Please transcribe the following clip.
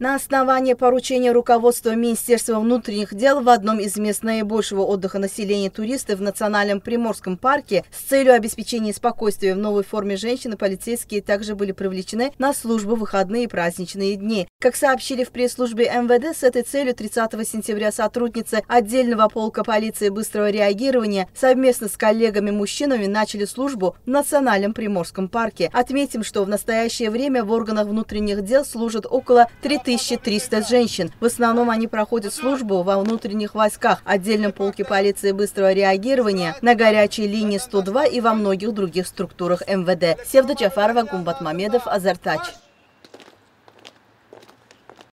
На основании поручения руководства Министерства внутренних дел в одном из мест наибольшего отдыха населения туристов в Национальном Приморском парке с целью обеспечения спокойствия в новой форме женщины полицейские также были привлечены на службу выходные и праздничные дни. Как сообщили в пресс-службе МВД, с этой целью 30 сентября сотрудницы отдельного полка полиции быстрого реагирования совместно с коллегами-мужчинами начали службу в Национальном Приморском парке. Отметим, что в настоящее время в органах внутренних дел служат около 3 1300 женщин. В основном они проходят службу во внутренних войсках, отдельном полке полиции быстрого реагирования, на горячей линии 102 и во многих других структурах МВД. Севда Джафарова, Гумбат Мамедов, Азартач.